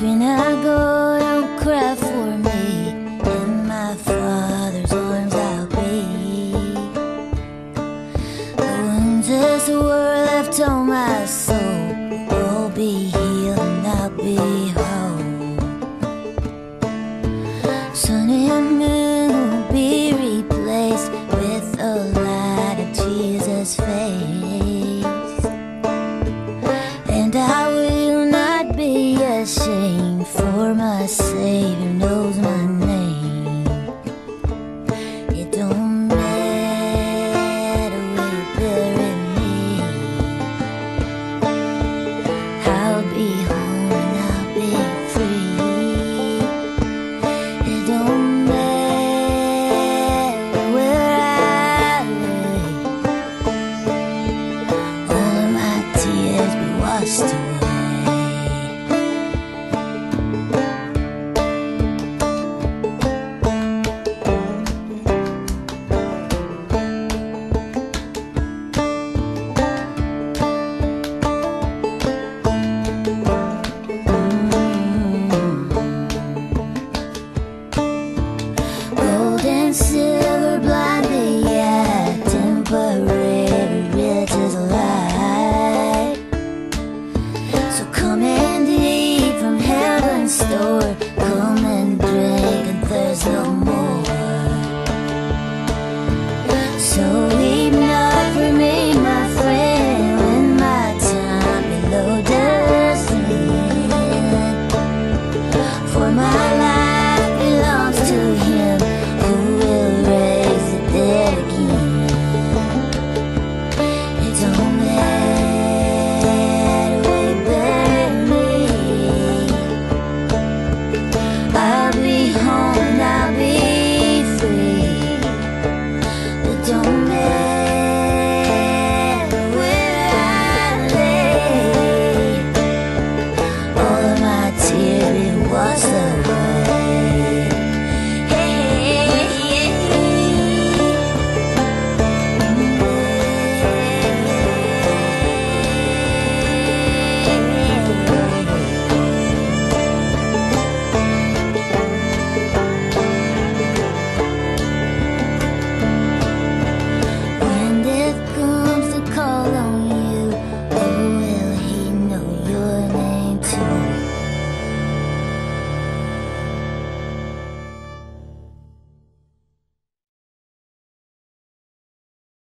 When I go, don't cry for me. In my father's arms I'll be. Wounds this world left on my soul for my Savior knows my